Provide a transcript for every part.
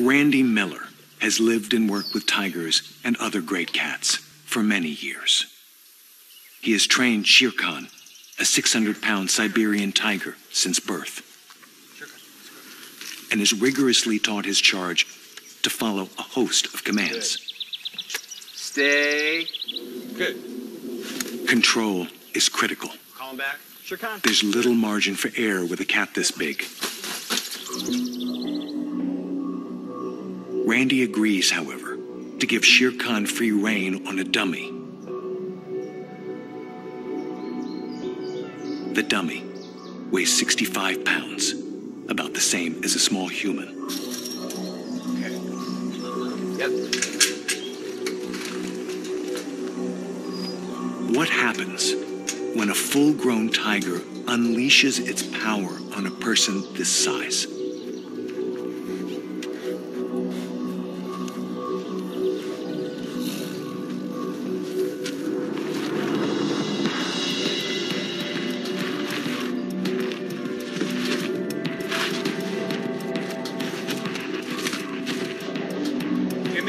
Randy Miller has lived and worked with tigers and other great cats for many years. He has trained Shere Khan, a 600 pound Siberian tiger, since birth, and has rigorously taught his charge to follow a host of commands. Stay. Good. Control is critical. Call him back. Shere Khan. There's little margin for error with a cat this big. Randy agrees, however, to give Shere Khan free rein on a dummy. The dummy weighs 65 pounds, about the same as a small human. Okay. Yep. What happens when a full grown tiger unleashes its power on a person this size?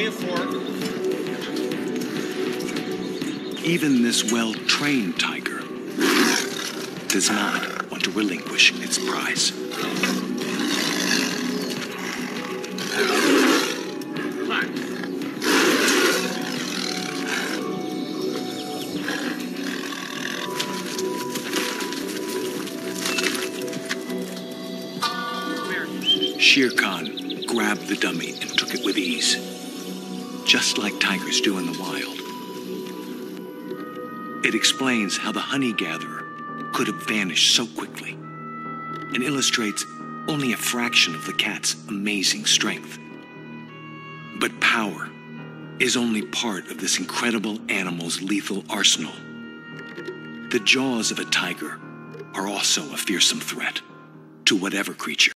Me a fork. Even this well trained tiger does not want to relinquish its prize. Come on. Come here. Shere Khan grabbed the dummy and took it with ease, just like tigers do in the wild. It explains how the honey gatherer could have vanished so quickly and illustrates only a fraction of the cat's amazing strength. But power is only part of this incredible animal's lethal arsenal. The jaws of a tiger are also a fearsome threat to whatever creature